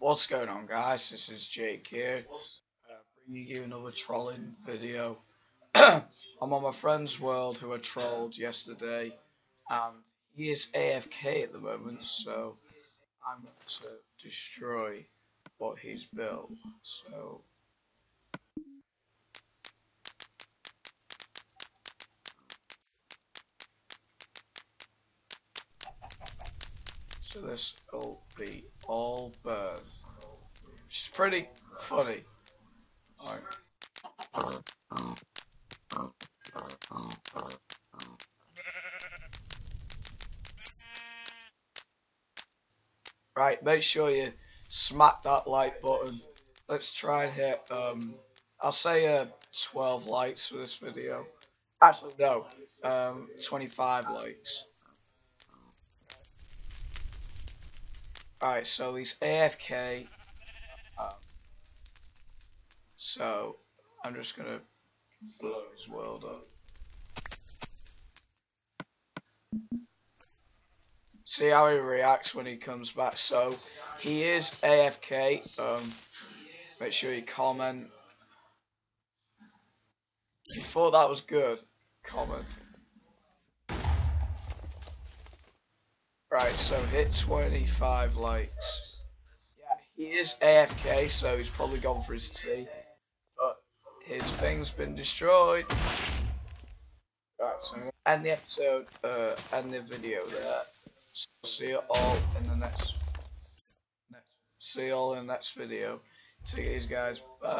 What's going on guys, this is Jake here, uh, bringing you another trolling video. I'm on my friend's world who I trolled yesterday, and he is AFK at the moment, so I'm going to destroy what he's built, so... This will be all bird. Which is pretty funny. Right. Right, make sure you smack that like button. Let's try and hit, um, I'll say uh, 12 likes for this video. Actually, no, um, 25 likes. Alright, so he's AFK. Um, so, I'm just gonna blow his world up. See how he reacts when he comes back. So, he is AFK. Um, make sure you comment. You thought that was good, comment. Right, so hit 25 likes. Yeah, he is AFK, so he's probably gone for his tea. But his thing's been destroyed. Right, so end the episode, uh, end the video there. So see you all in the next, next, see you all in the next video. It easy guys, bye.